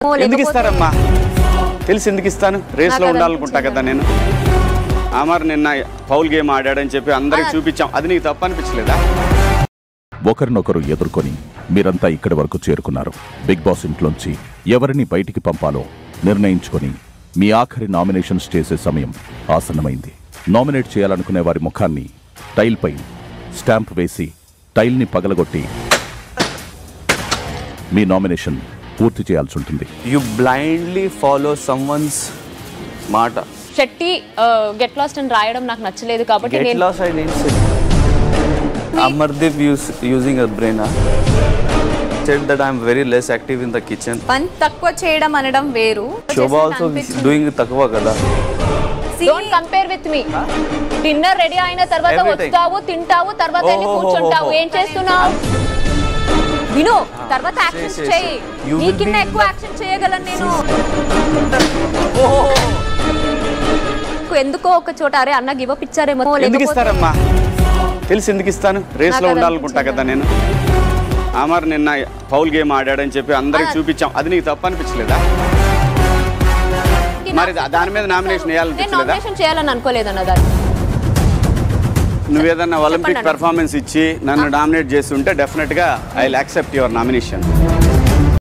ఎందుకు ఇస్తారమ్మా? తెలిసి ఎందుకు ఇస్తాను? రేస్లో ఉండాలనుకుంటా కదా నేను. అమర్ నిన్న ఫౌల్ గేమ్ ఆడాడని చెప్పి అందరికి చూపించాం. అది నీకు తప్పు అనిపించలేదా? ఒకరినొకరు ఎదుర్కొని మీరంతా ఇక్కడి వరకు చేరుకున్నారు. బిగ్ బాస్ ఇంట్లోంచి ఎవరిని బయటికి పంపాలో నిర్ణయించుకొని మీ ఆఖరి నామినేషన్స్ చేసే సమయం ఆసన్నమైంది. నామినేట్ చేయాలనుకునే వారి ముఖాన్ని టైల్పై స్టాంప్ వేసి టైల్ని పగలగొట్టి మీ నామినేషన్ పూర్తి చేయాల్సి ఉంటుంది. యు బ్లైండ్లీ ఫాలో సమ్వన్స్ మాట. శెట్టి గెట్ లాస్ట్ అని రాయడం నాకు నచ్చలేదు కాబట్టి గెట్ నేను loss I say Amardeep uses using a brain said that I'm very less active in the kitchen. పని తక్కువ చేయడం అనడం వేరు. Shobha also doing తక్కువ కదా. Don't compare with me dinner ready అయిన తర్వాత. వస్తావు తింటావు తర్వాత కూర్చుంటావు. ఏం చేస్తున్నావు? విను తర్వాత యాక్షన్ say, చేయి. నీకిన్న be ఎక్కువ యాక్షన్ చేయగలను నేను. ఎందుకో ఒక చోట అరే అన్న గివ్ అప్ ఇచ్చారేమో ఎందుకు ఇస్తారమ్మా? తెలిసి ఎందుకు ఇస్తాను? నాకు అది ఉండాలనుకుంటా కదా నేను. అమర్ నిన్న ఫౌల్ గేమ్ ఆడాడని చెప్పి అందరికి చూపించాం. అది నీకు తప్పు అనిపించలేదా? మరి దాని మీద నామినేషన్ నామినేషన్ చేయాలని అనుకోలేదన్న దాన్ని. నువ్వేదన్నా ఒలింపిక్ చెప్పండి అన్న. పెర్ఫార్మెన్స్ ఇచ్చి నన్ను డామినేట్ చేసి ఉంటే డెఫినెట్గా ఐ యాక్సెప్ట్ యువర్ నామినేషన్